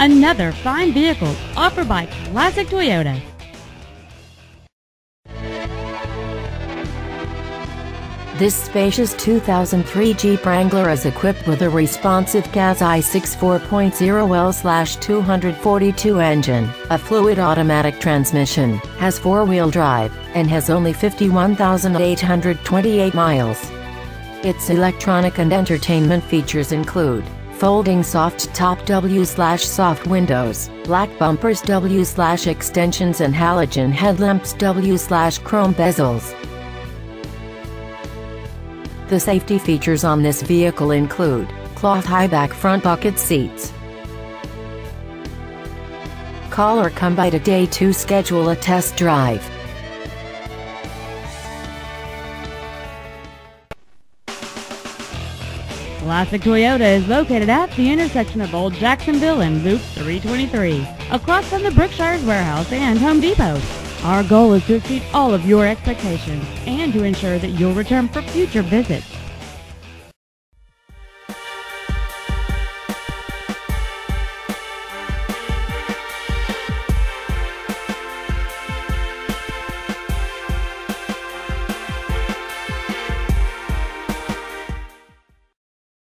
Another fine vehicle offered by Classic Toyota. This spacious 2003 Jeep Wrangler is equipped with a responsive gas i6 4.0L-242 engine, a fluid automatic transmission, has four-wheel drive, and has only 51,828 miles. Its electronic and entertainment features include folding soft top W slash soft windows, black bumpers W slash extensions and halogen headlamps W slash chrome bezels. The safety features on this vehicle include cloth high-back front bucket seats. Call or come by today to schedule a test drive. Classic Toyota is located at the intersection of Old Jacksonville and Loop 323, across from the Brookshire's Warehouse and Home Depot. Our goal is to exceed all of your expectations and to ensure that you'll return for future visits.